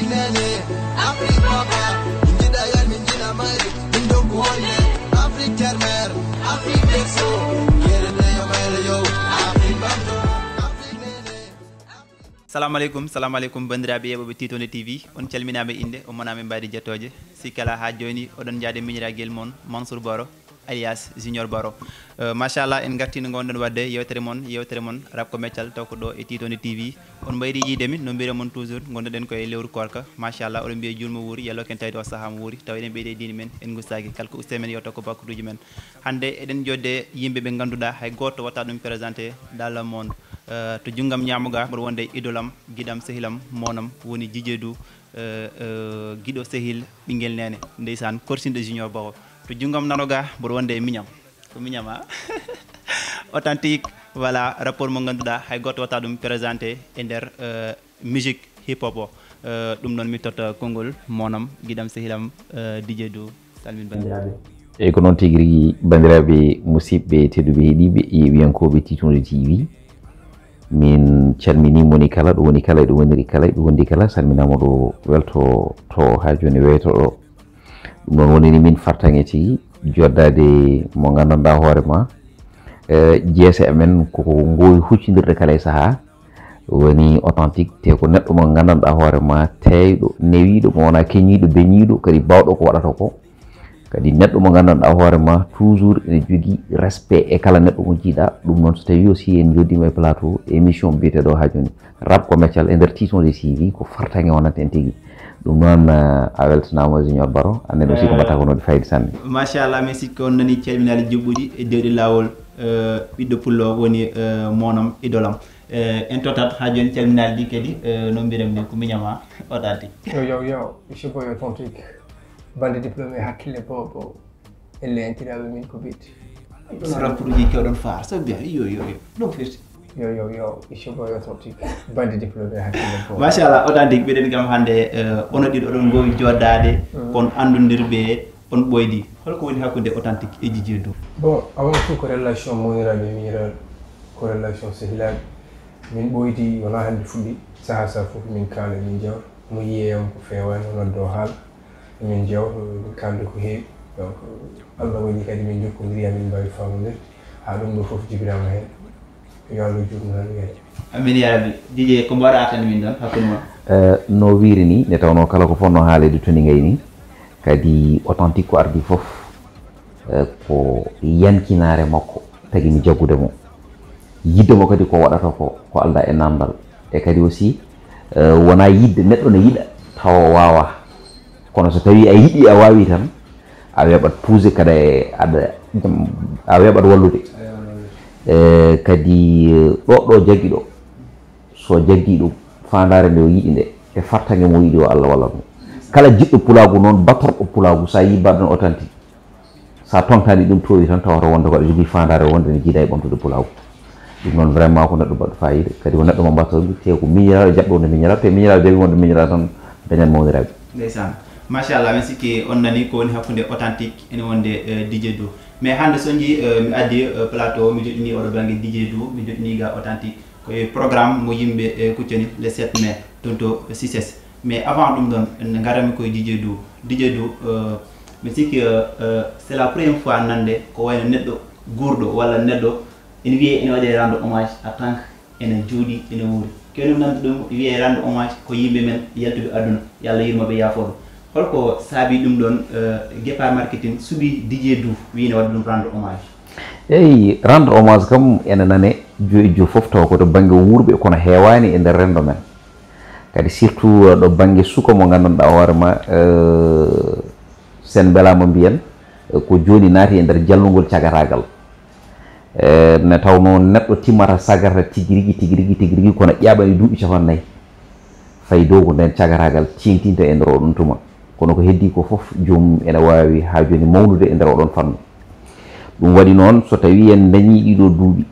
Assalamualaikum, afrique moka inji dayan inji namari indogu wonne titone tv on inde on monaɓe mbadi jettoje sikkala ha joni odon jaade miñiragel mon mansour boro alias junior baro. Uh, machallah en gartino gonɗon wadde yewtere moon yewtere moon rab ko meccal taw ko e titone tv on mbayri yiidemi no mbiyre moon toujours gonɗoɗen koye lewru korka machallah oɗon mbiya julmo wuuri yallo ken tawde o saaha mo wuuri. Taw eɗen ɓeyde dini men en gustaki kala ko uste men yewta ko bakkuduji men. Hande eɗen jodde yimɓe ɓe ganduɗa hay goto watta ɗum présenté dans le monde. Uh, to junggam ñamuga mboɗo wonde idolam guiɗam sehilam monam woni djidjedou uh, uh, guiɗo sehil ɓinguel nene ndeysan korsinde junior to junggam nanoga mboɗo wonde e miñam ko miñam a authentique voilà rapport mo ganduɗa hay goto watta ɗum présenté e nder uh, musique hip hop o ɗum noon mi totta konngol monam guiɗam sehilam uh, djidjedou salmin bandiraɓe eyyi ko noon tigui rigui bandiraɓe musidɓe tedduɓe heeɗiɓe yewiyankoɓe titude tv min calmini moni kala ɗo woni kala e ɗo woniri kala e ɗo wondi kala salminama ɗo welto to ha joni weyto ɗo ɗum ɗon wonini min fartaŋe tigi joddade mo gandanɗa hoorema e, jeese amen koko gowi huccidirde kala e saaha woni authentique te ko neɗɗo mo gandanɗa hoorema teyɗo newiɗo mo wona keñiɗo beñiɗo kadi bawɗo ko waɗata ko. Kadi neɗɗo mo gandanɗa hoorema toujours ene jogui respect e kala neɗɗo mo jiiɗa ɗum noon so tawi aussi en joddima e plateau émission biyeteɗo ha joni rab ko meccal e nder titon de suivi ko fartaŋe wonante en tigui ɗum noon a weltanama junior baro annen aussi ko mbatta ko node fayde sanne machallah min sikki on nani calminali jobɓuɗi e dewɗi lawol ɓiɗɗo pullo woni monam idolam en totat ha joni calminali ɗi kadi no mbiram ni ko miñama oɗanti yo yo yo monsieur boy authentique bande diplômé hakkille bobo elle intiraɓe min ko biiti ɗon rapportuji kewɗon faar so bien yo yo yo ɗum firti yo yo yo sugo yo sorti. Bande diplômé hakkille ko machallah oɗa digi mbiɗen kam hannde eh, ono ɗiɗo oɗon ngowi joddade kon mm. andodirɓe on ɓoydi. Holko woni hakkude authentique e dow. Bon avant tout ko relation mowniraɓe miyiral ko relation sehilaɓe min ɓoydi wona hannde fuɗɗi saha sa fof min kaala min jewta mo yiyeyam ko fewani noddo haala min jewta min kalde ko heewi. Donc allah waɗi kadi min jokkodiri amin mbawi famodirde ha ɗum ɗo fof jibinama hen yo amin ya rabbi dj ko mbaɗa tan min ɗon hakkude no wiiri ni nde tawno kala ko fonno haalede toni gay ni kadi authentique ko ardi foof ko yankinare makko tagui mi jaggude mo yiddemo kadi ko waɗata ko ko alda e namdal e kadi aussi wona yidde neɗɗo ne yiɗa tawa wawa. Kono so tawi a yiɗi a wawi tan a weɓat puuse kada e aɗa a weɓat wallude E, kadi e, ɗo ɗo jaggi ɗo. So jaggi ɗum fandare nde o yiɗi nde e fartage mo yiɗi o allah walla ɗum kala jiɗɗo pulagu noon batorɗo pulagu sa yi mbaɗɗon autanti sa tontani ɗum towi tan tawata wonde ko aɗa jogui fandare wonde ne jiiɗa e ɓamtude pulagu ɗum noon vraiment ko neɗɗo mbaɗɗo fayida. Kadi ko neɗɗo mo mbattoɗum te ko miñiraɗo jaɓɓo wonde miñiraɗo te miñiraɗo jaɓi wonde miñiraɗo tan dañan mawniraɓe ndeysan machallah min sikki on nani ko woni hakkude authentique ene wonde e, dj dow. Mais hande so jii mi addi plateau mi joɗɗini oɗo banggue dj dou mi joɗɗini ga authentique koye programme mo yimɓe kuccani le 7 mai toon to success mais avant ɗum ɗon ne garami koye dj dou. Dj dou mi sikki c'est la première fois nande ko wayno neɗɗo guurɗo walla neɗɗo ene wiye ene waɗe rendre hommage à tant que ene jooɗi ene kewɗum nande ɗum wiye rendre hommage ko yimɓe men yaltuɓe aduna. Yo allah yirmoɓe yafoɗo holko saabi ɗum ɗon guépar marketing suuɓi dj dou wine waɗa ɗum rendre hommage. Eyyi rendre hommage kam ene nane jo e jo foof taw koto banggue wuurɓe kono heewani e nder rendo men. Kadi surtout ɗo banggue suka mo gandanɗa hoorema sen belama mbiyen ko joni naati e nder jallugol cagatagal ne tawno neɗɗo timmata sagata tigui rigui tigui rigui tigui rigui kono ƴaɓani duuɓi capannayyi fayi dow ko nden cagatagal tengtinta e nder oɗon tuma kono ko heddi ko fof joomum ene wawi ha joni mawnude e nder oɗon fannu. Ɗum waɗi noon so tawi en dañi ɗiɗo duuɓi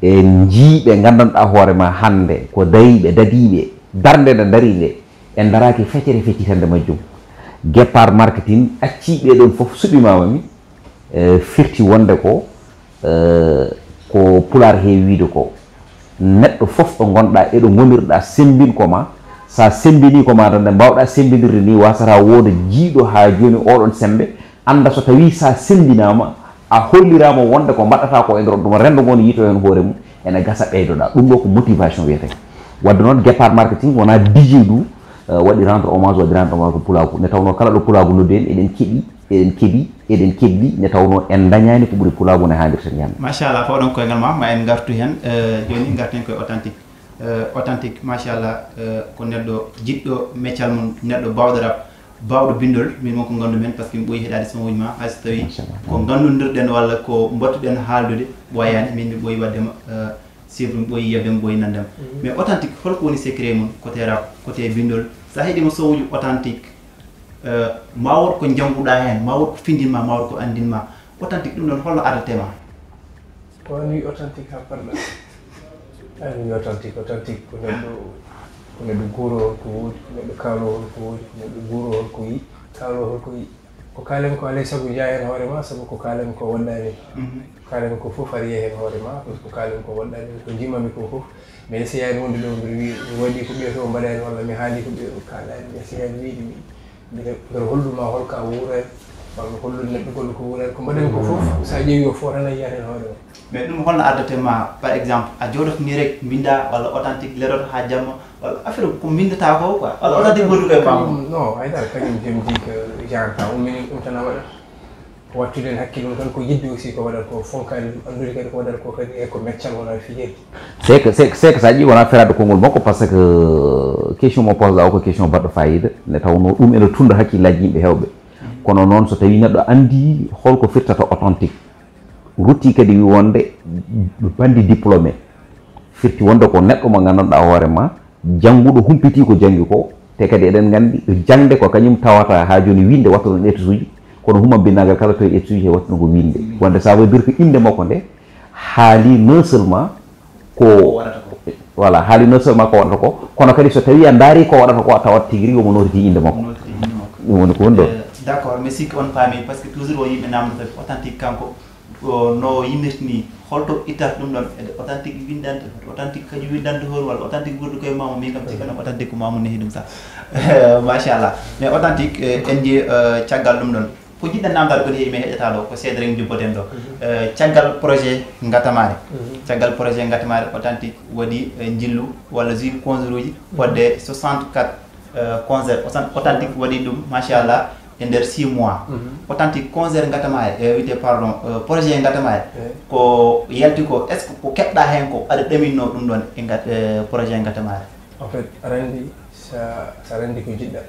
e en jiiɓe gandanɗa hoorema hande ko dayiɓe dadiɓe darde nde dari nde en daraki feccere feccitande majjum. Guépart marketing acci ɓeɗon foof suɓimamami e firti wonde ko e, ko pular heewi wiide ko. Neɗɗo foof ɗo gonɗa eɗo gomirɗa sembinko ma sa sembini ko matan nde mbawɗa sembidirde ni wasata wooda jiiɗo ha joni oɗon sembe. Anda so tawi sa sembinama a hollirama wonde ko mbaɗata ko e nder ɗum rendo ngon yiito hen hoore mum ene gasa ɓeydoɗa. Ɗum ɗo ko motivation wiyete. Wadde noon départ marketing wona dj du uh, waɗi rendre hommage waɗi rendre hommage ko pulago nde tawno kala ɗo pulagu noddi en eɗen keeɓi eɗen keeɓi eɗen keɓɗi nde tawno en dañani ko ɓuuri pulagu ne hannirten yande machallah fawɗon koyngal ma ma en gartu hen uh, joni garten koye authentique. Eh, authentique machallah eh, ko neɗɗo jiɗɗo meccal mum neɗɗo bawɗo rab bawɗo bindol min wonko gandu men par ce que mi ɓooyi heɗade son uji ma. Hayso tawi ko gandudirɗen walla ko mbattuɗen haaldude ɓoyani min mi ɓooyi waddema eh, sifre mi ɓooyi mi ɓooyi nandema. Mhm. Mais authentique holko woni secret mum côté rab côté bindol sa heeɗima sowuji authentique ma wot ko janguɗa hen ma wot ko findinma ma wot ko andinma authentique ɗum ɗon holno adatema ko woni authentique ha parɗa yani watantik watantik kuna kuna duguro holko neɗɗo kaalo holko woni neɗɗo guro holko yi kaalo holko yi ko kaalen ko alay sago jeya hen hoore ma saabu ko kaalen ko wonɗani kaalen ko fof ari hen hoore ma parce que kaalen ko wonɗani ko jimami ko fof mais si yani wonde ɗo mbiɗa wi waɗi ko ɓiyeto mbaɗani walla mi haali ko ɓiyeto kalani mi si yani wiiɗi mbiɗa holɗuma holka wuurani walla hollude neɗɗo gollo ko wuuren ko mbaɗen ko fof sa ƴeewi o fof tan a yiyat hen hoore ma mais ɗum holno addatema par exemple a joɗoto ni rek binda walla authentique leroto ha jamma walla affaire ko bindata ko quoi walla authentique gonɗu koye mamma non haydara kañum jom ji ko genre ta ummini ɗum tan a waɗat hen hakkille mum tan ko yidde aussi ko waɗata ko fonkani ɗum andude kadi ko waɗata ko kadi e ko meccal wona fijirde c'est que c'est que c'est que sa ƴi wona ferade konngol makko par ce que question mo posda o ko question baɗɗo fayida nde tawno ɗum ene tunda hakkillaji yimɓe hewɓe kono noon so tawi neɗɗo andi holko firtata authentique. Rutti kadi wi wonde bandi diplômé. Firti wonde ko neɗɗo mo gandanɗa hoore ma jannguɗo humpiti ko janngi ko te kadi eɗen gandi jangde ko kañum tawata ha joni winde watta ɗon étude uji. Kono huma binnagal kala toye étude uji he watta ko winde wonde ça veut dire que inde makko nde haali non seulement ko voilà haali non seulement ko waɗata ko. Kono kadi so tawi a daari ko waɗata ko a tawat tigui rigui omo notiti inde makko. Ɗum woni ko woni ɗo d' accord mais sikki on paami par ce que toujours o yimɓe namdata authentique kanko no yimirti ni holto ittata ɗum ɗon ede authentique windante authentique kañum windante hoore walla authentique ɓurɗo koye mamo min kam cikkanno authentique ko mamum nehi ɗum sa machallah mais authentique en jii caggal ɗum ɗon ko jiɗɗen namdade koni heewi mi heƴata ɗo ko seeda rek jubboten ɗo caggal projet gatamare caggal projet gatamare authentique waɗi jillu walla jus concert uji fodde 64 concert authentique waɗi ɗum machallah e nder 6 mois. Authentique concert gatama e wiyete pardon projet gatama e ko yalti ko est ce que ko keɓɗa hen ko aɗa ɗaminno ɗum ɗon e gat projet gatama e en fait aɗa andi sa sa randi ko jiɗɗa.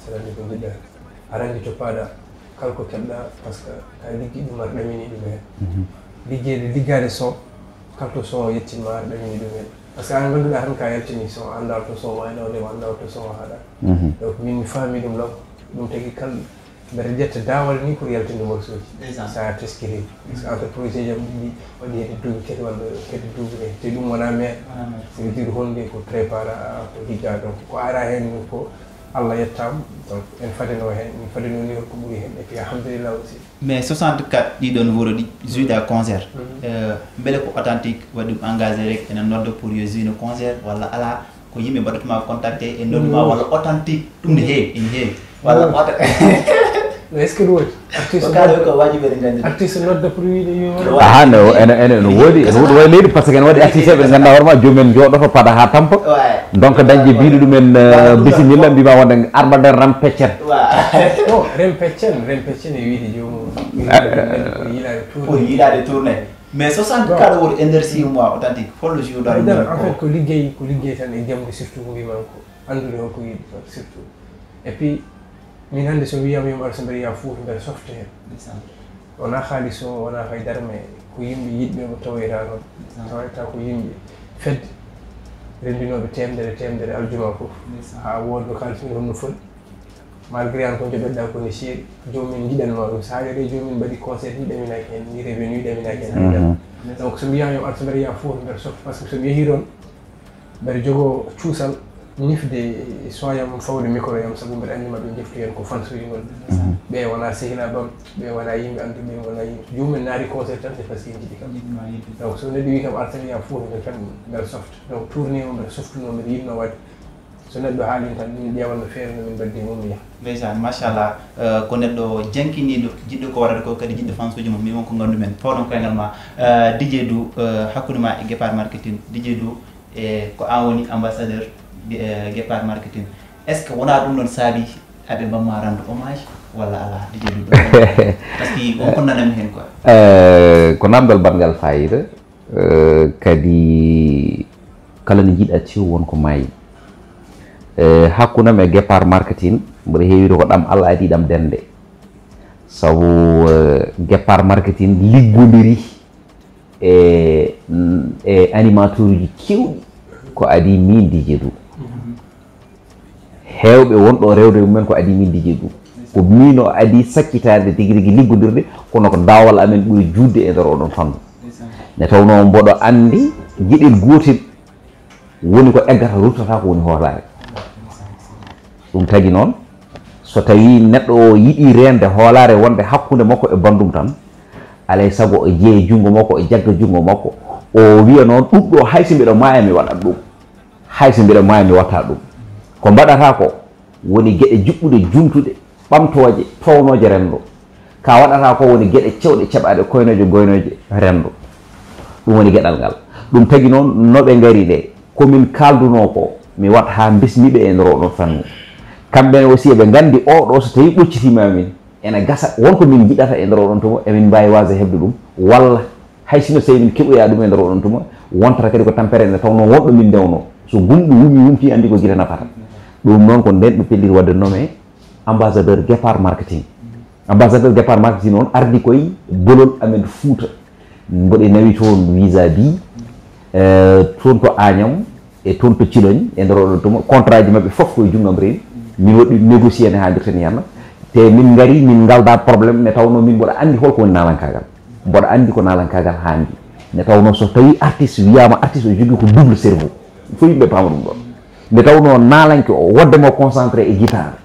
Sa randi ko jiɗɗa. Aɗa andi toppaɗa kala ko keɓɗa par ce que ka liggi ɗum aɗa ɗamini ɗum hen. Liggede liggade son kala to son o yettinma aɗa ɗamini ɗum hen. Par ce que an ganduɗa tan ka yaltini son anda to son wayno ndema anda to son o haɗa. Donc min mi faami ɗum law ɗum tagi kala mbeɗa ƴetta dawal ni pour yaltinde morceau ji sa teskiri par ce que entreprise jam ɗiɗi waɗi hedde duuɓi kete walla kete duuɓi ɗe te ɗum wona maire ça veut dire honde ko prépare ko ligga donc ko ara hen ɗum ko allah yettama donc en fadeno hen min fadeno ni holko ɓuuri hen et puis alhamdulillah aussi. Mais 64 ɗiɗon wuuro ɗi juuɗa concert. Beele ko authentique waɗi ɗum engagé rek ene nodda pour yo juine concert walla ala ko yimɓe mbaɗatuma contacté e nodduma walla authentique. Ɗum ne heewi ene heewi walla ota est ce que ɗum waɗi artiste kaɗo ko wajiɓe ɗe gandi artiste nodda pour wiide yo aha no ene ene no woodi ene woodi way leydi par ce que ene waɗi artiste ɓe ganduɗa hoore ma jomumen jooɗoto paada ha tampa donc dañde mbiɗo ɗumen bisimilla mbima wonde armade ram peccen non rem peccen rem peccen e wiide jomum ko yiilade pour tour yiɗade tourné mais 60 kaɗo woni e nder 6 mois authentique holno jouɗa ɗum en fait ko liggey ko liggey tan e jamde surtout ko mbiman ko andude holko toon surtout et puis min hannde so wiyama yom arsa mbeɗa yiya fuuto mbeɗa softa heen wona haalis o wona haydara mais ko yimɓe yiɗɓe mo tawoyta noon tawayrata ko yimɓe. Fedde renndinoɓe temdere temdere aljuma fof. Ha wodɓe kalismi ɗum no foti. Malgré an ko joɓeɗa ko ne seeri jomumen jiɗanma ɗum. Sa ari jomumen mbaɗi conseil ni ɗaminaki hen ni revenu ɗaminaki hen mm-hmm. ɗiɗa donc so mbiyama yom arsa mbeɗa yiya fuuto mbeɗa softa par ce que somi yeehi toon mbeɗa jogoo cuusal nifde e soyam fawde micro yam sabu mbiɗa anndima ɗo jeftu hen ko fansoyingol mhm. ɓe wona sehilaɓam ɓe wona yimɓe annduɓe wona yimɓe. Jomumen naari conseil tan de par ce que jiɗi kam donc so neɗɗo wi kam artani a fotido tan mbeɗa soft. Donc tourné o mbeɗa softuno mbiɗa yinno wadde so neɗɗo haalin tan min ƴeewan no feere no min mbaddi mum mi yaha. Ndeysan machallah euh, ko neɗɗo jankiniɗo jiɗɗo ko warata ko kadi jiɗɗo fansuji mum mimon ko ko nganndumen. Pawɗon koyngal ma. Euh, Dj du euh, hakkude ma e guépart marketing. Dj dou e ko an woni ambassadeur guépar eh, marketing. Est ce que wona ɗum ɗon saabi aɓe mbamma rende hommage walla ala dije ɗum ɗo par ce que wonko nanami hen quoi. Eh, ko namdal bangal fayida eh, kadi kala no jiiɗa cew wonko maayi hakkundam e guépar marketing mboɗo heewiri ko ɗam allah e adi ɗam dende sabu guépar marketing liggodiri e e animateur uji kewɗi ko adi min dije du heewɓe wonɗo rewde mumen ko adi min milde jeeɗu ko mino adi sakkitade tigui rigui liggodirde kono ko dawal amen ɓuuri judde e nder oɗon fandu nde tawno mboɗo andi guiɗel gotel woni ko eggata ruttata ko woni hoolare ɗum tagi noon so tawi neɗɗo o yiɗi rende hoolare wonde hakkude makko e bandum tan alay saago e o jeeye junngo makko o jagga junngo makko o wiya noon ɗum ɗo hayso mbiɗa maya mi waɗat ɗum. Hayso mbiɗa maya mi watta ɗum. ko mbaɗata ko woni geɗe juɓɓuɗe jumtuɗe ɓamtoje townoje renndo ka waɗata ko woni geɗe cewɗe ceɓaɗe koynoje goynoje renndo ɗum woni geɗal ngal. Ɗum tagi noon noɓe gari ɗe komin kalduno ko mi wat ha bismiɓe e en roɗon fannu kamɓene aussi eɓe gandi oɗo so tawi ɓoccitima min ene gasa wonko min jiɗata e nder oɗon tuma emin mbawi wasde heɓde ɗum walla hay sino so tawi min keɓoya ɗum e nder oɗon tuma wontata kadi ko tampere nde tawno wonɗo min ndewno so gumɗo wumi wumti andi ko guila nafata. ɗum noon ko nden ɓe pelliri wadde nommé ambassadeur guépart marketing. Ambassadeur guépart marketing noon ardi koye bolol amen fouta. Mboɗe nawi toon visa bi eh, toon to agnam e toon to ciloñ e nder oɗon tuma contrat ji maɓɓe fof koye junggam e reeni min waɗi négocié ne haadirten henna te min ngari min ngalda probléme ne tawno min mboɗa andi holko woni nalankagal mboɗa andi ko nalankagal haandi. Ne tawno so tawi artiste wiyama artiste o jogui ko double cerveau. Fo yimɓe pama ɗum ɗon nde tawno naalanke o woddemo concentré e guitare.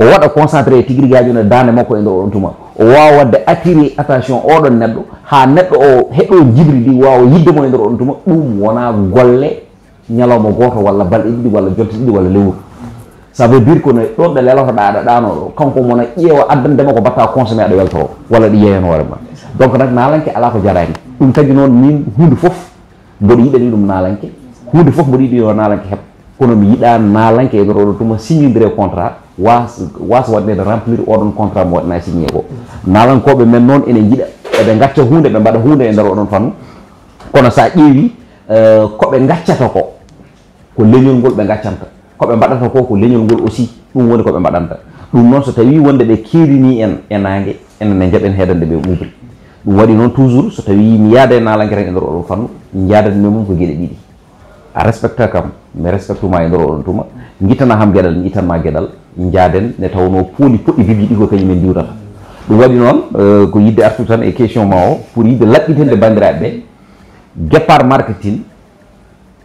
O waɗa concentré e tigui rigaji no dande makko e ndo on tuma o wawa wadde attiré attention oɗon neɗɗo ha neɗɗo o heɗo jibri ndi wawa yiddemo e nder on tuma ɗum wona golle ñalawma goto walla balɗe ɗiɗi walla jonte ɗiɗi walla lewru. Ça veut dire kono ɗon ɗo lelotoɗa aɗa ɗano ɗo kanko mona ƴeewa addandema ko batta consommé aɗa weltoro walla ɗi yeeyen hoorema donc nak nalanke ala ko jarani ɗum tagui noon min hunde foof mboɗo yiɗani ɗum nalanke hunde foof mboɗo yiɗi yo nalanke heeb kono mi yiɗa naalanke e nder oɗon tuma signidire contrat was wasa waɗnede remplir oɗon contrat mo waɗana e signé ko naalankoɓe men noon ene jiiɗa eɓe gacca hunde ɓe mbaɗa hunde e nder oɗon fannu kono sa ƴeewi eh, koɓe gaccata ko ko leñol ngol ɓe gaccanta koɓe mbaɗata ko ko leñol ngol aussi ɗum woni koɓe mbaɗanta. Ɗum noon so tawi wonde ɓe keerini en e nangue enen jaɓen heedande ɓe ɓuubri ɗum waɗi noon toujours so tawi mi yaada e naalankeren e nder oɗon fannu jadande mum ko gueɗe ɗiɗi. A respecta kam. mi respecte respectuma e nder oɗon tuma guitana ham gueɗal mi itanma gueɗal jaaden nde tawno pooli poɗɗi bibi ɗi ko kañumen ndiwrata ɗum waɗi noon euh, ko yidde artude tan e question ma o pour yidde laɓɓitende bandiraɓe ɓe guépart marketing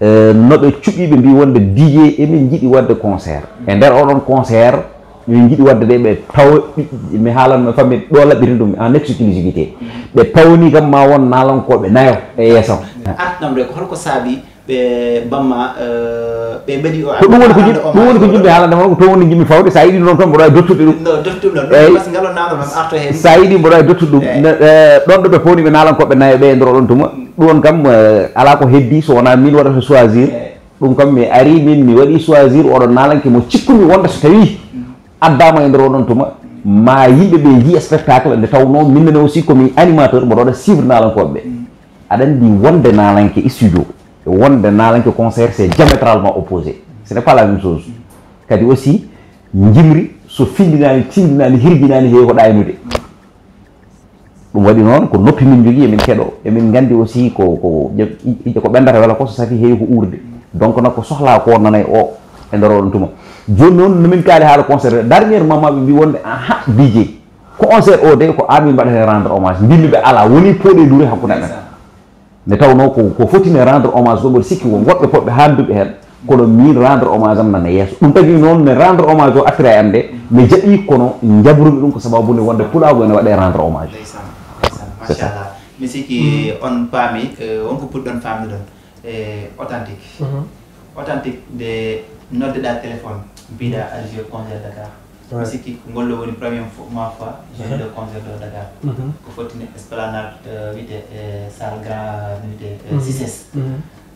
euh, noɓe cuɓiɓe mbi wonde dj emin jiiɗi wadde concert. E nder oɗon concert min jiiɗi wadde ɗe ɓe taw mi haalanno fammi ɗo laɓɓirin ɗum en exclusivité. Ɓe pawni kam ma won nalankoɓe nayo e yeesam artnamde ko holko saabi ɓe bamma ɓe mbaɗi o ko ɗum woni ko jiɗ ɗum woni ko jiɗmi haalande hono ko to woni jimmi fawde sa yiɗi noon tan mboɗo wawi dottude ɗum. No dottum ɗon Eyyi. par ce que ngalon namdo mam arto hen sa yiɗi mboɗo wawi dottude ɗum eh, ɗon ɗo ɓe fawni ɓe nalankoɓe nayo ɓe e nder oɗon tuma. Ɗum kam eh, ala ko heddi so wona min waɗata choisir. Ɗum kam mi ari min mi waɗi choisir oɗon nalanke mo cikkumi wonde so tawi addama e nder oɗon tuma. Ma yimɓe ɓe jiiya spectacle nde tawno minnene aussi komi animateur mboɗo waɗa suivre nalankoɓe ɓe. Aɗa andi wonde nalanke studio. e E wonde nalanke concert c' est diamétralement opposé. Ce n'est pas la même chose. Kadi aussi jimri so finndinaani tindinaani hirjinaani heewi ko ɗaynude e ɗum waɗi noon ko noppi min jogii emin keɗo. Emin nganndi aussi ko ko ko ɓenndata wela ko so safi heewi ko uurde donc noon ko sohlaa ko nanay o e ndeer oɗon tuma. Jooni noon nomin kaali haala concert dernièrement maɓe mbi wonde aha dj concert o de ko amin min mbaɗete rendre hommage. Mbimmiɓe alaa woni pooɗe e duure hakkude amen. nde tawno ko ko fotino rendre hommage ɗo mboɗo sikki ko woɓɓe poɗɓe handuɓe hen kono min rendre hommage am nana yeeso. Ɗum tagi noon mi rendre hommage o attira e am nde mi jaɓi kono jabrumi ɗum ko sababude wonde pulago ene waɗe rendre hommage. C'est ça. mi sikki hmm. on paami e, wonko puɗɗon famnuɗon e authentique. Mhm. Authentique nde noddeɗa téléphone mbiɗa algie congé dakar. Mi Ouais. sikki ko ngollo woni première fois ma fois joué de concert de dakar. Ko fottine esplanade euh, wiyete e salle grand wiyete sises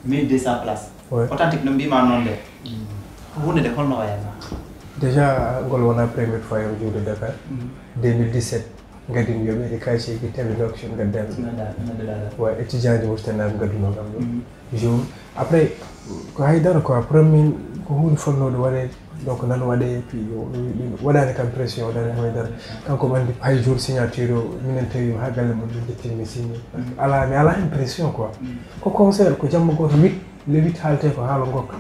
1200 place Ouais. authentique no mbima noon de. Hunde de holno wayatma déjà ngol wona premiére fois yam juude dakar. 2017 gadin noddeɗaɗa wa étudiant ji wurtanaɓe gadduno kam ɗo jour. Après ko haydara quoi. Premier ko hunde fonnoɗo waɗede donc nan waɗe puis ɗum waɗani kam pression waɗani haydara kanko mi andi hay jour signature o minen tawi ha galle mum ɗum jettini mi signé ala mi ala hen pression quoi ko concert ko jamma goto huit le huit haalte ko haala gokka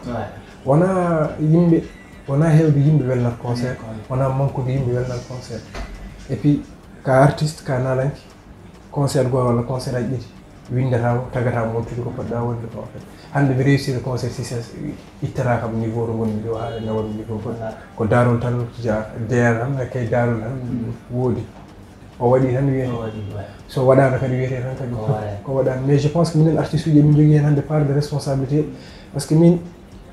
wona yimɓe wona hewde yimɓe welnat concert wona manquede yimɓe welnat concert et puis ka artiste ka nalanki concert goo walla concert aji ɗiɗi windatama tagata montude ko poɗɗa wonde ko en fait hannde mi réussir concert success ittata kam niveau to gonmi ɗo haa nawa niveau kon ko darol tan jaar deyan tan e kay darol tan woodi. O waɗi tan wiyete. So waɗano kadi wiyete tan kadi. Ko waɗano mais je pense que minen artiste uji min jogui hen hannde part de responsabilité par ce que min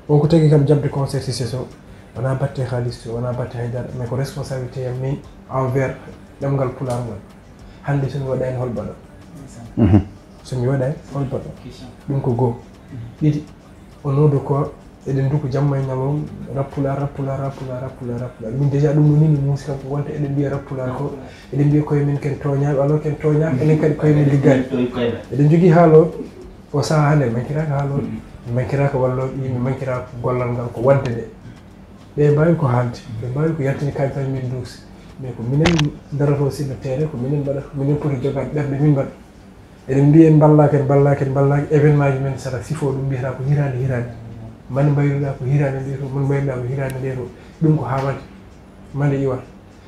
wonko tagui kam jabde concert success o wona batte haalis wona batte haydara mais ko responsabilité yam min envers ɗemgal pular ngol hannde somi waɗani holbaɗo mhm. somi waɗani holbaɗo ɗum ko goho ɗiɗi o nodo ko eɗen duko jamma e ñamam rappula rappula rappula rappula rappula min déjà ɗum ɗo nini muusi kanko wonta eɗen mbiya rappular ko eɗen mbiya koye men ken toñaɓe alors ken toñaɓe enen kadi koye men liggani eɗen jogui haaloɓe o saaha hande mankiraka haaloɓe mankiraka walloɓe yimɓe mankiraka gollal ngal ko wadde nde ɓe mbawi ko haalde ɓe mbawi ko yaltini kañtaji min duusi mais ko minen daroto sino terrain ko minen mbaɗata minen poti jogade ɓerɗe min mbaɗa eɗen mbiya en ballaki en ballaki en ballaki événement ji men sara sifo ɗum mbiyata ko hirande hirande. Mande mbayruɗa ko hirande nde to mande mbayruɗa ko hirande nde to ɗum ko hawande mande iwat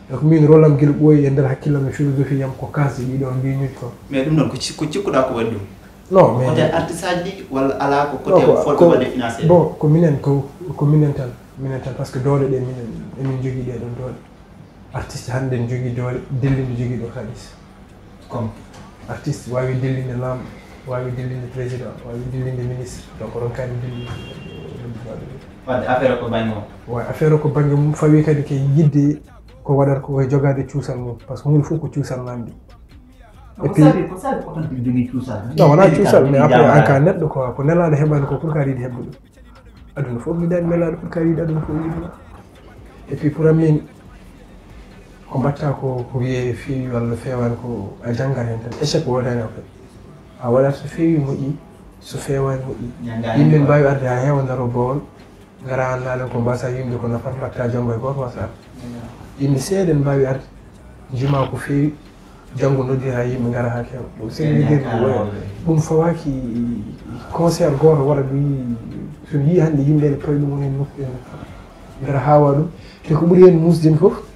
donc min rolam am guila ɓooyi e nder hakkillam e philosophie yam ko kasde ɗiɗo mbiñuji ko. Mais ɗum noon ko cikkuɗa ko waɗi ɗum? Non mais côté artiste aji ɗi walla ala ko côté ko- folɓe waɗe financé bon ko minen ko ko minen tan minen tan par ce que doole ɗe minen emin jogui ɗe ɗon doole. Artiste hande ne jogui doole dellinde jogui ɗo kalis comme artiste wawi dellinde lamɗo wawi dellinde président wawi dellinde ministre donc oɗon kadi dellinde wadde affaire ko bañi o way affaire o ko banggue mum fawi kadi ke yidde ko waɗata ko jogade cuusal mum par ce que hunde fof ko cuusal namdi et puis ko ko non wona cuusal mais après en cas neɗɗo quoi ko nelaɗo heɓani ko pour ka yiiɗi heɓde ɗum aduna fof giɗani nelaɗo pour ka yiiɗi aduna fof yiɗuma et puis pour amin ko mbatta ko ko wiye feewi walla fewani ko a janggat hen tan échec en fait a waɗat so feewi moƴƴi so fewani moƴƴi yimɓe mbawi arde ha heewa daro bowol gara annalen ko mbasa yimde ko nafat mbatta janggo e goto wasa. Yimɓe seeɗa ne mbawi arde. Juma ko feewi janggo noddira yimɓe gara ha kewa. Ɗum seni ligguede ɗum fawaki concert goto waɗa ɗum so yi hannde yimɓe ne pawi ɗum woni nokku en. Gara hawa ɗum. Te ko ɓuuri hen musdin foof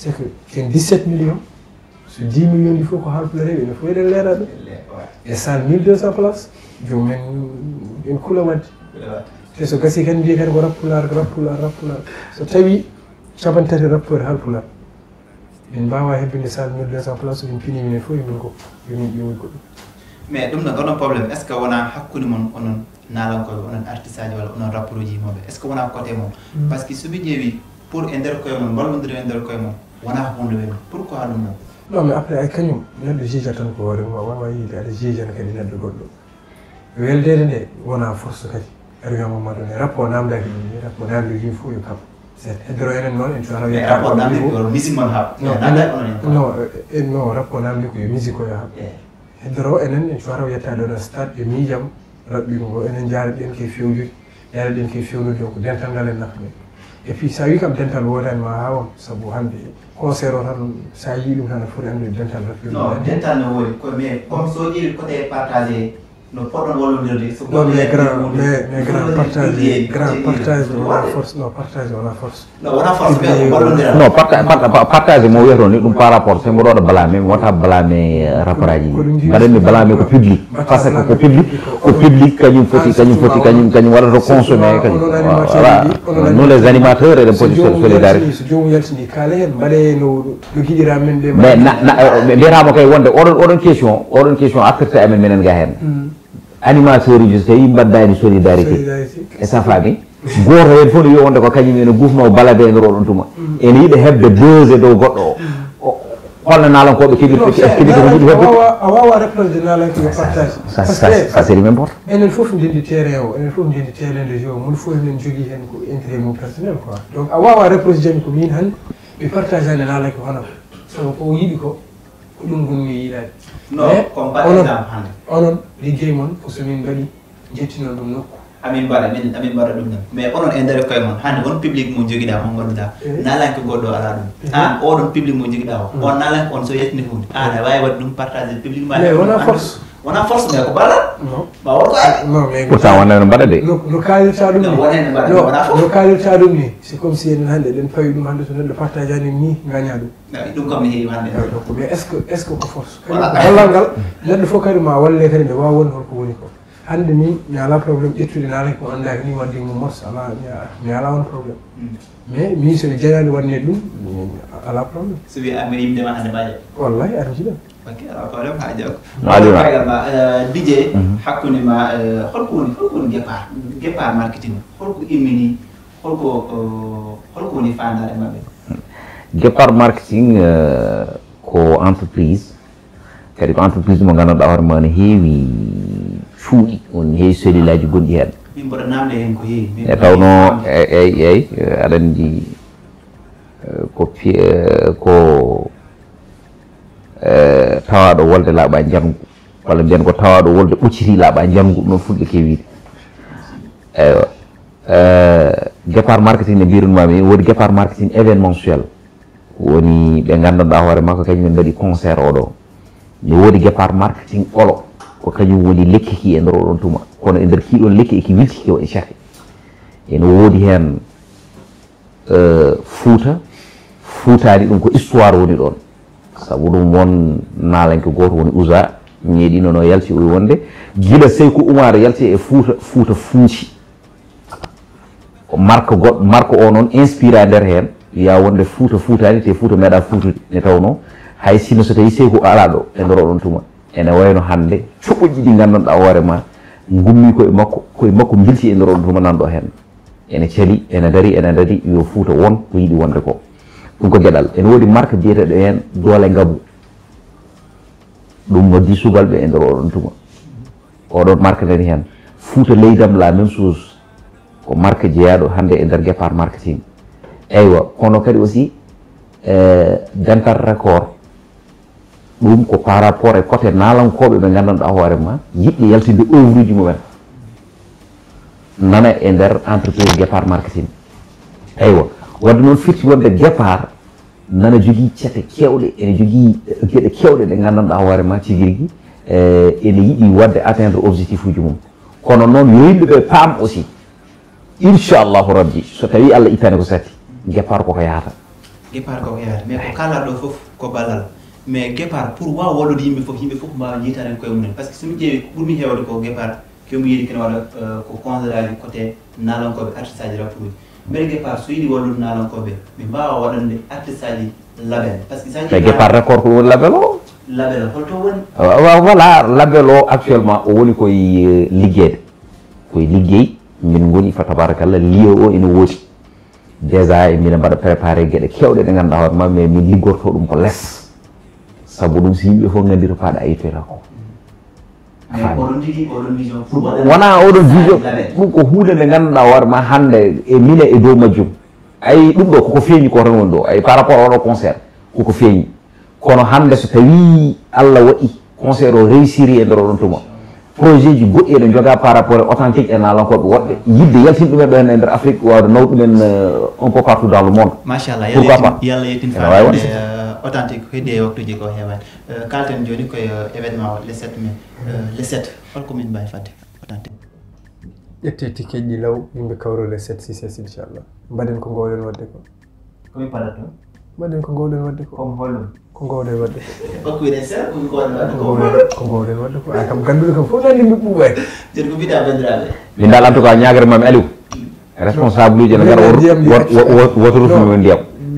c' est que ken 17 millions. So 10 millions ɗi fof ko haalpula rewi ene fof eɗen leera ɗum e salle 1200 place jomumen en kula wadde te so gasi kadi mbiya kadi ko rappular ko rappular rappular so tawi capan tati rappeur haalpular min mbawa hebbinde salle 1200 place min pini minen fof emin goppu yomin ƴewoy goɗɗum mais ɗum ɗon oɗon probléme est ce que wona hakkude onon onon artiste aji walla onon rappeur uji yimoɓe est ce que wona côté mon par ce que somi ƴeewi pour e nder koye e koye wona hunde weɗum pourquoi ɗum noon non mais après ay kañum neɗɗo jija tan ko hoore mum wawa yiide aɗa jijana kadi neɗɗo goɗɗo weldede nde wona force kadi aɗa wiya mamadou ne rappo namdaki ɗum rappo namdi yim fof yo kam heddoro enen noon en rapport ha non nanda onon en non eh, non rappo namdi ko yo musique o yo haɓ heddoro enen en cuwata yettade oɗon stade ɓe miijam raɓɓimo ngo enen jaara ɗen ke fewjude jaara ɗen ke fewnude ko dental ngal en nafa et puis sa wi kam dental wodani ma hawam saabu concert o tan sa yii ɗum tan a foti andude dental non dental no woodi ko mais comme so ƴiri côté partagé nos parents a force, non, partage, on a a force, moo yoroon nit ñi par rapport fi mu doon blâmer moo tax blâmer rapport yi nga dem blâmer ko public parce que ko public ko public kañum foti kañum foti kañum kañum warata consommer les animateurs et les positions solidarité mais na kay wonde oɗon oɗon question oɗon question artirte amen minen animateur uji so tawi mbaddani solidarité. E sa safami goto hen fof no wiya wonde ko kañum ene gufno balade en roɗon tuma. Mm. Ene yiiɗa hebde deux dow goɗɗo o. Mm. Holno nalankoɓe keɓirta keɓirta ko jiɗi hebde a wawa représde nalankoɓe partage. Ça c'est même porte enen foof ndendi terrain o enen foof ndendi telede jo mon fof enen jogui hen ko intérêt mum personnel quoi. Donc a wawa représde jami ko min hannde mi partage ane nalanke hono. Sabu ko yiɗi ko ko ɗum gonmi yiiɗade non comme par onon exemple hande onon liggey moon ko somin mbaɗi jettinon ɗum nokku. Amin mbaɗa min amin mbaɗa ɗum ɗon mais onon e nder koye mon hande won public mo joguiɗa mo ganduɗa Eh. nalanke goɗɗo ala ɗum an oɗon public mo joguiɗa o on nalanke on so yettini hunde an a wawi waɗi ɗum partage public ma Mais wona force. wona force mais ko ballal ma wonko ay? Pourtant wona no mbaɗa de. no kalirta ɗum no kalirta ɗum ni. C' est comme si enen hannde eɗen fawi ɗum hannde so neɗɗo partage anim ni gaña ɗum. Ɗum kam ne heewi hannde. Mais est ce que est ce que ko force? Ballal ngal neɗɗo fof kadi ma walle kadi nde wawa woni holko woni ko. Hannde min mi ala probléme ƴettude naala ko andaki ni wadde mo mos ala mi- ala on probléme mais min somi jañani wanne ɗum ala probléme so wi amiri yimdema hande maƴa wallahi aɗa jiɗa ok ala problème ha jaw Alima. également dj hakkude ma euh, holko woni holko woni guépart guépart marketing. Holko immini holko holko woni fandare mabɓe guépart marketing euh, ko entreprise. Kadi ko entreprise mo ganduɗa hoore ma ne heewi fuuɗi on heewi cellule aji gonɗi heen min mboɗa namde hen ko heewi. E tawno eyi eyi aɗa anndi eh, ko eh, ko eh, tawaɗo wolde laaɓa jangu walla mbiyen ko tawaɗo wolde ɓucciti laaɓa jangu noon fulɓe kewiri eywa départ marketing ne mbirunmami woodi départ marketing événementiel. Woni ɓe gandanɗa hoore makko kañumen mbaɗi concert oɗo ne woodi départ marketing olo ko kañum woni lekki ki e nder oɗon tuma. Kono e nder kiɗon lekki eki wiltike e cafe ene woodi heen e, fuuta fuutani ɗum ko histoire woni ɗon. Saabu ɗum won nalanke goto woni usa ñeeɗinono yalti o wonde. Gila sey ko umare yalti e fuuta fuuta fuuci. Marque goɗɗo marque o noon inspira nder hen wiya wonde fuuta fuutani te fuuta meeɗa fuutude ne tawno. Hay sinno so tawi sey ko ala ɗo e nder oɗon tuma. ene wayno hande coɓoƴƴi ɗi gandanɗa hoore ma gummi koye makko koye makko bilti e nder roɗo tuma nanɗo hen. Ene cali ene dari ene dari yo fuuta won ko yiiɗi wonde ko. Ɗum ko gueɗal ene woodi marque biyeteɗo hen doole ngabu. Ɗum noddi subalɓe e nder oɗon tuma. Oɗon marque nani hen fuuta leydam la même chose ko marque jeeyaɗo hande e nder guépart marketing. Eywa kono kadi aussi eh, dental record ɗum ko par rapport e côté nalankoɓe ɓe gandanɗa hoore ma yiɗɗi yaltinde œuvre uji mumen. Nana e nder entreprise départ marketing. Eywa wadde noon firti wonde départ nana jogui cete kewɗe ene jogii eh, gueɗe kewɗe ɗe gandanɗa hoore ma cigirgui eh, ene yiiɗi wadde atteindre objectif uji mum. Kono noon yo yimɓeɓe paam aussi inchallahu rabbi so tawi allah ittani ko sati guépart koko yahata. Guépart koko yahata. Mais ko kala ɗo fof ko ballal? Mais guépart pour wawa wallude yimɓe foof yimɓe foof mbawa jiitaren koye mumen. Par ce que somi ƴeewi ɓurmi hewde ko guépart komi yiiɗi kene waɗa euh, ko conseil aji côté nalankoɓe artiste aji rappuji mbeɗa guépard so yiiɗi wallude nalankoɓe ɓe mbawa waɗande artiste aji label. Par ce que sa guépard record ko woni label o? Label holto woni. Voilà label o actuellement o woni koye eh, ligguede koye liggey min goni fa tabarakallah lieu o ene woodi. Déjà mbiɗa mbaɗa préparé gueɗe kewɗe ɗe ganduɗa hoore ma mais min liggorto ɗum ko less saabu ɗum so yimɓe fof gandira paɗa a yettoyta ko. Wona oɗon vision label. ɗum ko hunde nde ganduɗa hoore ma hande e mine e dow majjum ayi ɗum ɗo koko feeñi ko tan woni ɗo. Ay par rapport oɗo concert koko feeñi. Kono hande so tawi allah waɗi concert o réussiri e nder oɗon tuma. Projet ji goɗɗi eɗen joga par rapport e authentique e nalankoɓe woɗɓe. Yidde yaltin ɗumen ɗo hen e nder afrique wawde naw ɗumen euh, un peu partout dans le monde. Machallah Pourquoi yalla pas? yalla yettin Ene wawi fadde wonde. Authentique heddi e waktuji ko heewani Euh, kalten joni koye euh, événement o le 7 mai Euh, le 7 holko min mbawi fadde authentique ƴette ticket ji law yimɓe kawrole 7 6 6 inchallah mbaɗen ko gowɗen wadde ko. Komi paɗat ɗum mbaɗen ko gowɗen wadde ko. Comme hollum ko gowɗen wadde. Ko hokkuɗen seeɗa komi gowɗen wadde ko ko. gowɗen ko wadde ko. Ay kam ganduɗo kam fof nandi mi ɓuuɓani joni ko mbiɗa bandiraɓe min dal en tout cas ñagre mami aliou. Responsable uji ne gara Ndiyam ndi acci. wotorufumi ndiyam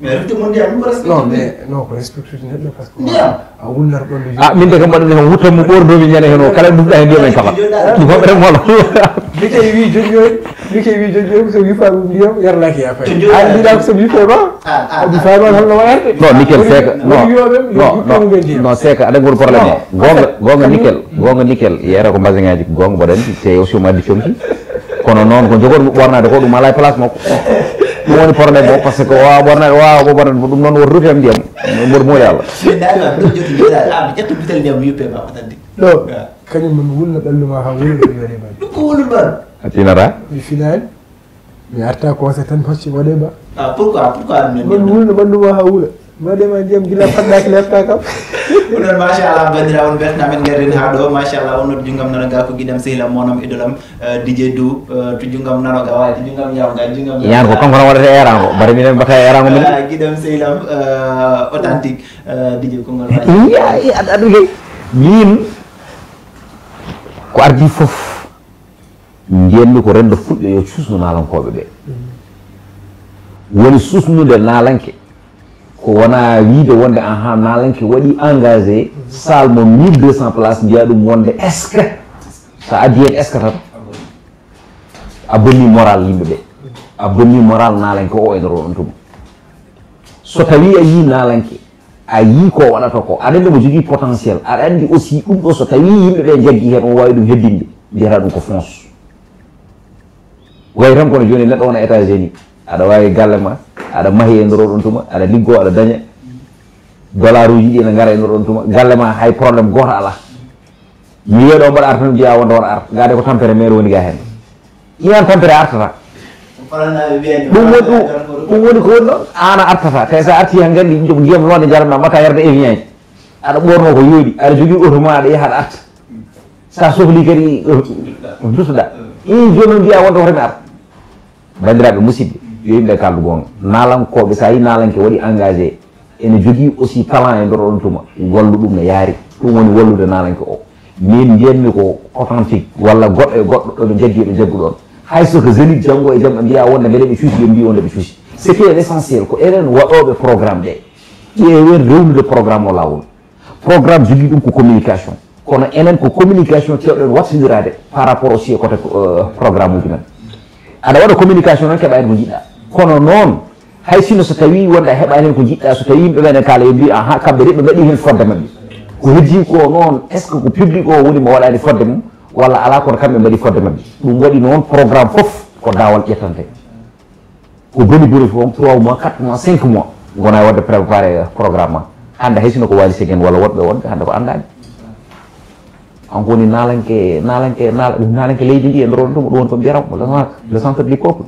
no mais que a a min de kam mbaɗa ɗum wurtan mo ɓordomi ñande o kala ɗumɗa hen ndiyamen kaba ɗum kam ren wala mike wi joƴƴoy mike wi joƴƴoy somi yifa ɗum ndiyam yarlaki ya fay an mbiɗa ko somi yifema mi faman holno waɗante non nickel seeka noyoɓe non seeka aɗa gooni probléme o gonga gonga gonga nickel yeyata ko basin ngaji gonga mbaɗanti te aussi kono noon ko jogotmi ɓornade ko ɗum ala place makko ɗum woni probléme o par que wawa ko ɓornade ɗum noon woto rufe ndiyam mboɗo muuri ndiyam yuppema o tandi ɗo kañum wulna ɓallu ma ha wulna ɗum yone ma ɗum ko wulul man a finata mi finani mi arta conseil tan hocci waɗe ma ah, pourquoi? Pourquoi min wulna ɓallu ma ha wuula Bade majam gila pandak lihat kakap. Udah masya Allah bandraun bet namen gerin hado masya Allah unur jungam nanaga aku gidam sehilam monam idolam eh, DJ Du eh, tu jungam nanaga wal tu jungam yaw ga jungam. Ya ko iya, kan fara warata era ko bari minam bakay era ko. Eh, gidam sehilam otantik DJ ko ngal. Iya iya aduh ge. Min ko ardi fof ndendu ko rendo fudde yo ya, ya, susnu nalankoɓe ɓe hmm. woni susnude nalanke ko wona wiide wonde an ha nalanke waɗi engagé salle mo 1200 place mbiya ɗum wonde est ce que sa addi hen est ce que tan a bonni moral yimɓeɓe a bonni moral nalanke o ene roɗon tuma so tawi a yi nalanke a yi ko waɗata ko aɗa andi mo jogui potentiel aɗa andi aussi ɗum ɗo so tawi yimɓeɓe jaggi hen on wawi ɗum heddinde mbiyata ɗum ko fonce way tan kono joni neɗɗo wona états unis aɗa wawi galle ma aɗa maahi e nder oɗon tuma aɗa liggo aɗa daña dollar uji ɗi ene gara e nder oɗon tuma galle ma hay probléme goto ala. Mi wiyaɗo mbaɗa arta tan mbiya wonde wona arta gade ko tampere maire woni ga hen iyan tampere artata ɗum woni ɗum ɗum woni ko woni ɗon an a artata te sa arti han gandi jom ndiyam londe jaranma mbatta yarde évian ji aɗa ɓorno ko yooɗi aɗa jogui auto ma aɗa yaha aɗa arta sa sohli kadi dusuɗa i joni noon mbiya wonde hotomi arta bandiraɓe musidɓe yo yimɓe kaldu gonga nalankoɓe sa yi nalanke waɗi engagé. Ene jogui aussi talent e nder tuma. Wallu ɗum no yaari. Ɗum woni wallude nalanke o. Min mbiyatmi ko authentique walla goɗɗo e goɗɗo ɗoɓe jaggi ɓe jaggu ɗon. Hay soko jeanit janggo e jaam ɓe mbiya wonde beele ɓe cuusi ɓe mbi wonde ɓe cuusi c' est l' essentiel ko enen waɗoɓe programme ɗe. Ƴeewen rewnude programme o lawol. Programme jogui ɗum ko communication. Kono enen ko communication kewɗen wattodirade par rapport aussi e côté euh, programme uji men. Aɗa waɗa communication noon keɓa hen ko jiɗɗa kono noon hay sino so tawi wonde a heɓani ko jiɗɗa so tawi yimɓe ɓene kaala mbi aha kamɓe de ɓe mbaɗi hen fodde mabɓe ko heddi ko noon est ce ko public o woni mo waɗani fodde mum walla ala kono kamɓe mbaɗi fodde mabɓe programme ko dawal ƴettante. Ko boni boni fof 3 mois 4 mois 5 mois gona e wadde préparé programme ma. Hay sino ko waali segen walla woɗɓe wonde hande ko andani on woni nalanke nalanke nalanke leydi ndi e nder on ɗum ko mbiyatamo le centre du peuple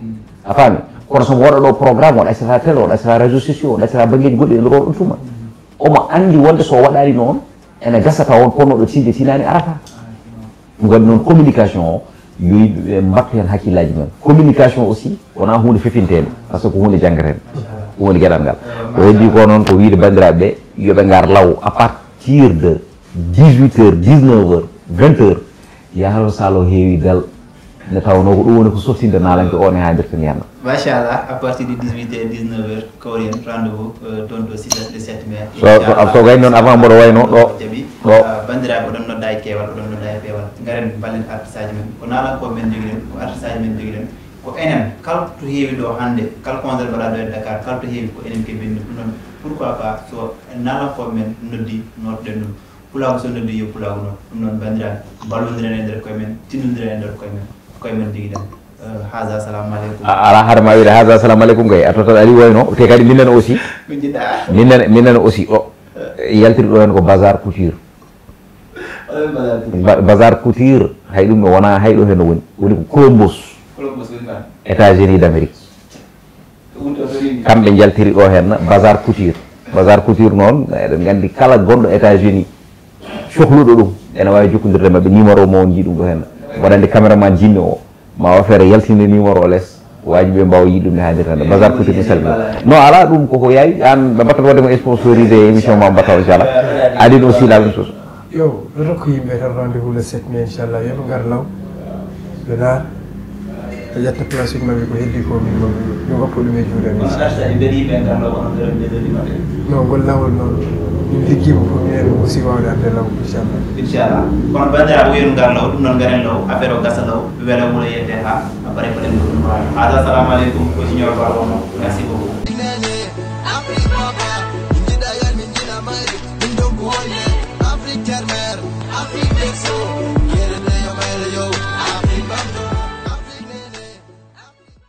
kono somo waɗa ɗo programme o ɗaccata télé o ɗaccata réseau sociaux o ɗaccata bangueji goɗɗi eloro ɗum tuma. Omo andi wonde so waɗani noon ene gasata won ponnoɗo tinde tinani arata. Ɗum waɗi noon communication o yo yimɓeɓe mbattu hen hakkillaji men. Communication aussi wona hunde fefintede par ce que ko hunde janggaten ɗum woni gueɗal ngal. Ko heddi ko noon ko wiide bandiraɓe ɓe yooɓe gar law à partir de 18 heures 19 heures 20 heures. Yahalo salo heewi dal nde tawno ko ɗum woni ko sottinde nalanke o ne haadirta ñanna machallah à partir de 18 et 19 heures kawri hen rendez vous toon ɗo 6 de 7 mai so gayni noon avant mboɗo wayno ɗo jaaɓi ɗo bandiraɓe oɗon nodda e keewal oɗon nodda e peewal garen ballen artiste aji men ko nalankoɓe men jogui ɗen ko artiste aji men jogui ɗen ko enen kala to heewi ɗo hannde kala concert mbaɗa ɗo e dakar kala to heewi ko enen kebbinni ɗum noon pourquoi pas so nalankoɓe men noddi notɗen ɗum pulago so noddi yo pulago noon ɗum noon bandiraɓe ballodiren e nder koye men tinnodiren e nder koye men هذا سلام عليكم هذا سلام عليكم جاي أتوقع تكاد مننا أوسي مننا مننا أوسي يالتر دوران كو بازار كوتير بازار كوتير هاي لوم وأنا هاي لوم هنا وين وين كولومبوس إتاجيني دامريك كم بين يالتر دو هنا بازار كوتير بازار كوتير نون دمجان دي كلا غوند إتاجيني شوخلو دو دو أنا واجي كندر لما بنيمارو مونجي دو هنا waɗande caméraman jinno o. Ma wa feere yaltinde numéro o less waji ɓe mbawa yiɗ ɗum ne haadir tan basar eh, foti eh, mi salmi non ala ɗum koko yaawi an ɓe mbattat waɗema sponsorisé émission ma mbatta inchallah adin aussi la même chose. Yo ɓe rokka yimɓe tan rendez vous le 7 mai inchallah yoɓe gar law ɓe naar yatta plastique maɓɓe ko heddi ko min maɓɓe ɗum hoppo ɗum e juuɗe min non ngol lawol noon min liggima pour minen aussi wawde arde law inchallah inchallah kono bandiraɓe weru ngal law ɗum noon garen law affaire o gasa law wela wuuro yette ha apare ko ɗen ɗum hada assalamu aleykum ko junior ba wono merci beaucoup Afrique terre-mer, Afrique des eaux